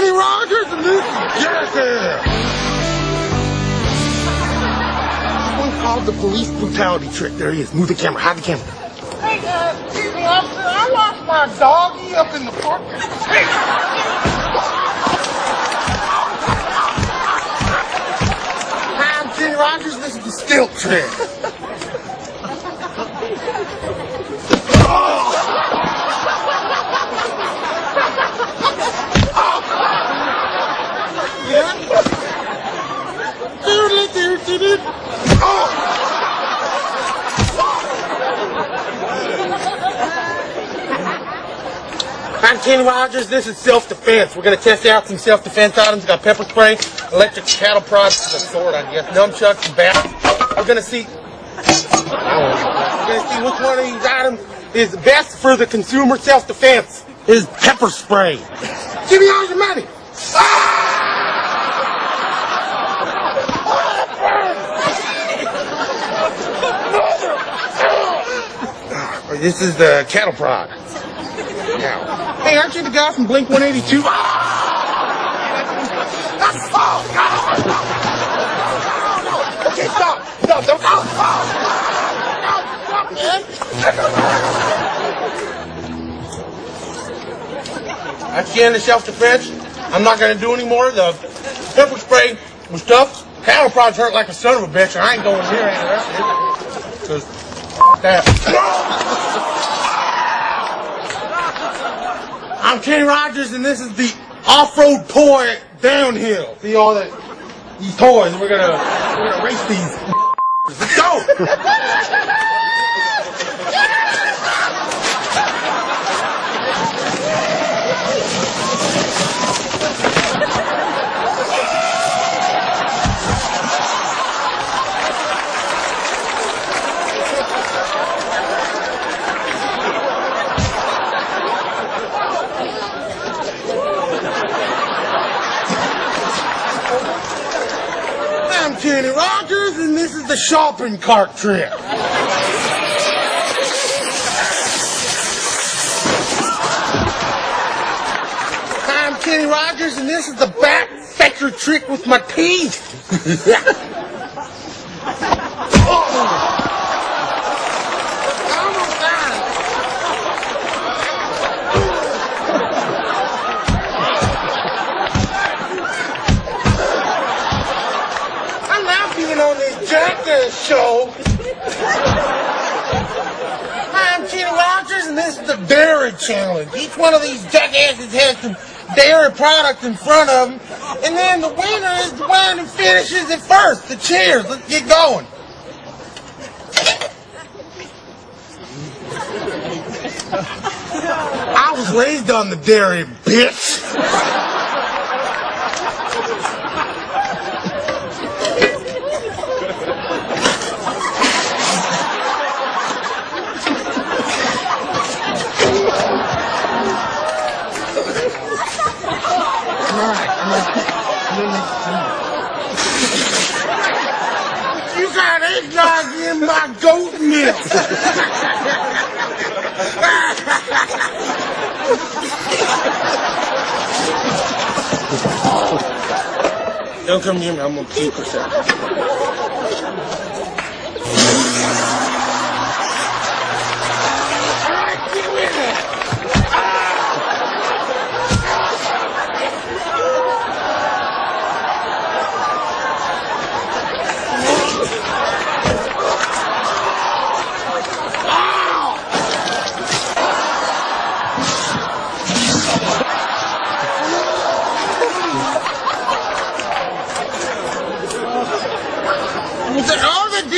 Kenny Rogers and this is Jackass. One called the police brutality trick. There he is. Move the camera. Hide the camera. Hey guys, excuse me, officer. I lost my doggy up in the park. Hi, I'm Kenny Rogers. This is the stilt trick. I'm Kenny Rogers. This is self-defense. We're going to test out some self-defense items. We got pepper spray, electric cattle prods, a sword, I guess, nunchucks, and bats. We're going to see. We're going to see which one of these items is best for the consumer self-defense. Is pepper spray. Give me all your money. Ah! This is the cattle prod. Hey, aren't you the guy from Blink 182? Oh, God. Okay, stop. No, don't. Oh, oh. That's the end of self-defense. I'm not to do any more. The pepper spray was tough. Cattle prods hurt like a son of a bitch, I ain't going near any. 'Cause that. I'm Kenny Rogers, and this is the off-road toy downhill. See all that these toys? We're gonna we're gonna race these. Let's go. I'm Kenny Rogers, and this is the shopping cart trip. I'm Kenny Rogers, and this is the back fetcher trick with my teeth. Almost being on this Jackass show. I'm Kenny Rogers, and this is the Dairy Challenge. Each one of these jackasses has some dairy product in front of them, and then the winner is the one who finishes it first. The cheers. Let's get going. I was raised on the dairy, bitch. You got eggnog in my goat milk. Don't come near me. I'm gonna puke or something.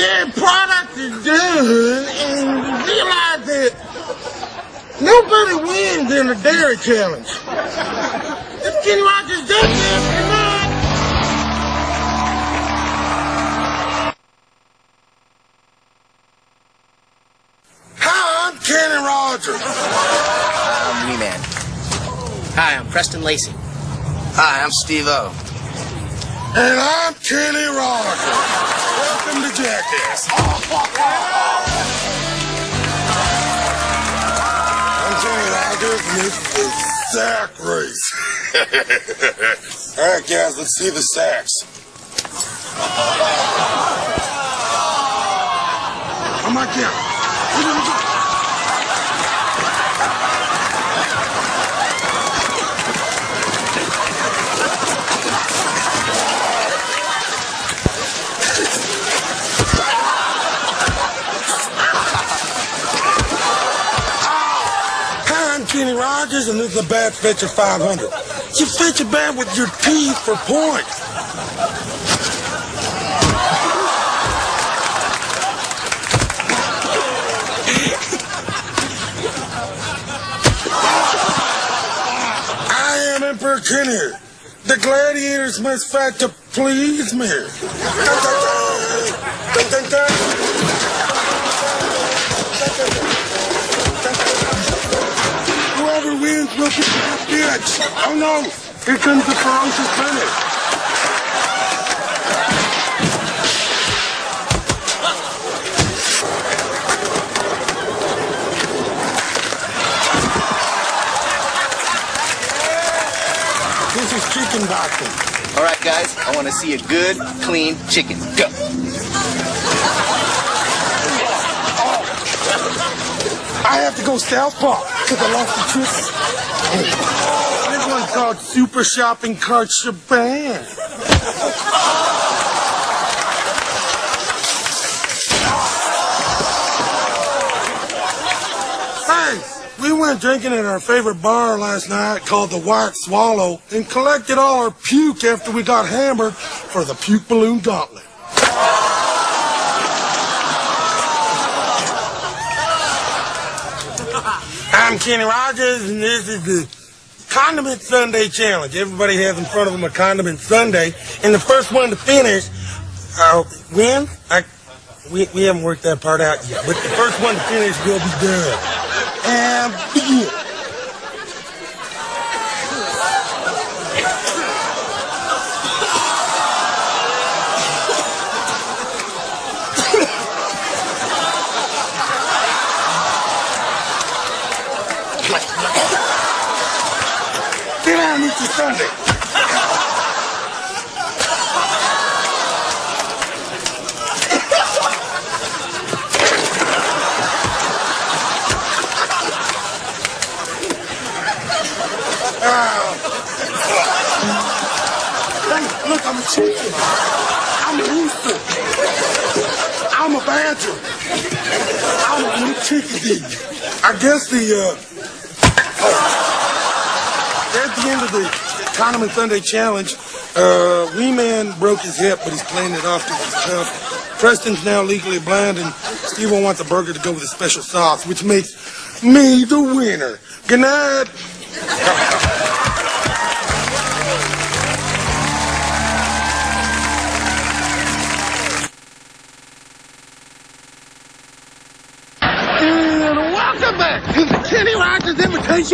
All the dairy products is done, and you realize that nobody wins in a dairy challenge. This Kenny Rogers does this, and then Hi, I'm Kenny Rogers. I'm Wee-Man. Hi, I'm Preston Lacy. Hi, I'm Steve O. And I'm Kenny Rogers. Welcome to Jackass. I'm Kenny Rogers, and this is sack race. All right, guys, let's see the sacks. On my count. Is a Bat Fetcher 500. You fetch a bat with your teeth for points. I am Emperor Kenny. The gladiators must fight to please me. Whoever wins will be a bitch. Oh no! Here comes the ferocious finish. This is chicken boxing. All right, guys, I want to see a good, clean chicken. Go. I have to go southpaw because I lost the trip. This one's called Super Shopping Cart Shaban. Hey, we went drinking at our favorite bar last night called the White Swallow and collected all our puke after we got hammered for the puke balloon gauntlet. I'm Kenny Rogers, and this is the Condiment Sundae Challenge. Everybody has in front of them a Condiment Sundae, and the first one to finish, uh, win. I, we, we haven't worked that part out yet, but the first one to finish will be done. And begin. Hey, look, I'm a chicken. I'm a rooster. I'm a badger. I'm a little chickadee. I guess the, uh, at the end of the Condiment Sundae Challenge, uh, Wee Man broke his hip, but he's playing it off it's tough. Preston's now legally blind, and Steve wants a burger to go with a special sauce, which makes me the winner. Good night.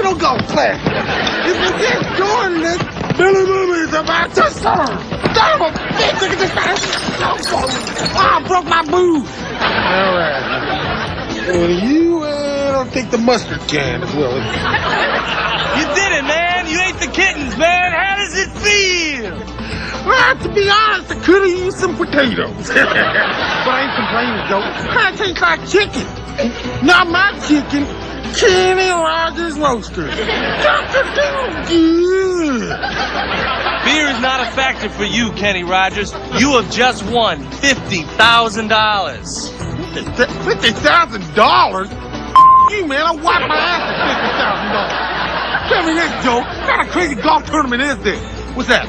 Golf Classic. If you just joining us, Billy Movie is about to. Son of a bitch, look at this guy. Oh, I broke my boot. All right. And you, uh, don't think the mustard can well. You did it, man. You ate the kittens, man. How does it feel? Well, to be honest, I could have used some potatoes. but I ain't complaining, though. That tastes like chicken. Not my chicken. Kenny Rogers Roaster. Good. Beer is not a factor for you, Kenny Rogers. You have just won $50,000. Fifty thousand dollars? You man, I wiped my ass for fifty thousand dollars. Tell me this, Joe. What kind of crazy golf tournament is this? What's that?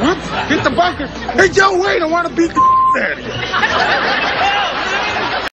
Whoops, hit the bunker. Hey, Joe, wait, I want to beat the out of you.